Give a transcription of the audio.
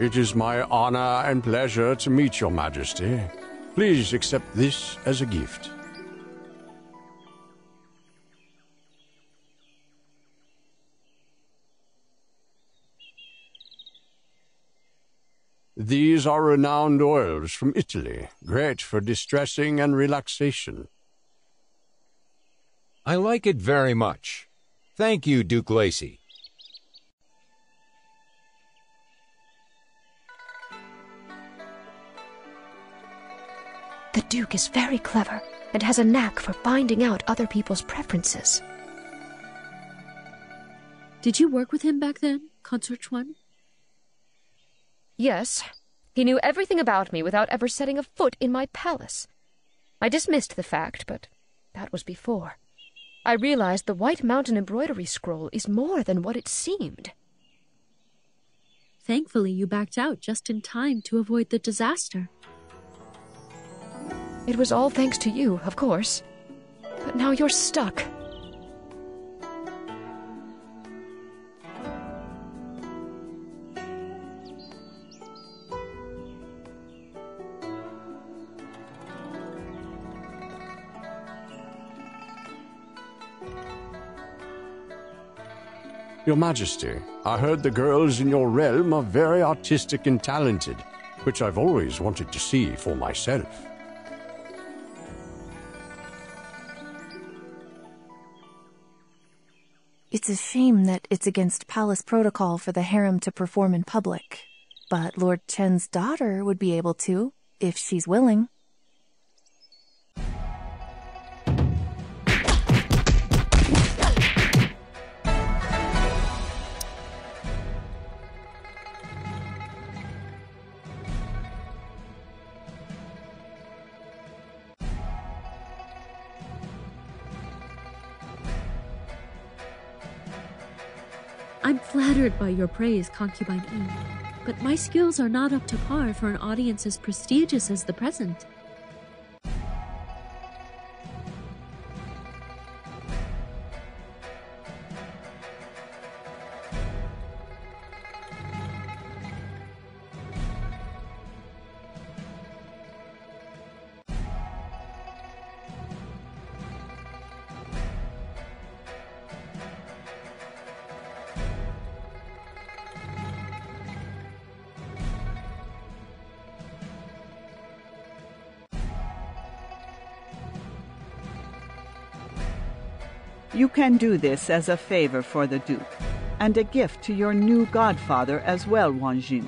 It is my honor and pleasure to meet your majesty. Please accept this as a gift. These are renowned oils from Italy, great for distressing and relaxation. I like it very much. Thank you, Duke Lacey. The Duke is very clever and has a knack for finding out other people's preferences. Did you work with him back then, Consort Chuan? Yes, he knew everything about me without ever setting a foot in my palace. I dismissed the fact, but that was before. I realized the White Mountain embroidery scroll is more than what it seemed. Thankfully, you backed out just in time to avoid the disaster. It was all thanks to you, of course. But now you're stuck. Your Majesty, I heard the girls in your realm are very artistic and talented, which I've always wanted to see for myself. It's a shame that it's against palace protocol for the harem to perform in public. But Lord Chen's daughter would be able to, if she's willing. I'm flattered by your praise, Concubine Yi, but my skills are not up to par for an audience as prestigious as the present. You can do this as a favor for the Duke, and a gift to your new godfather as well, Wanjun.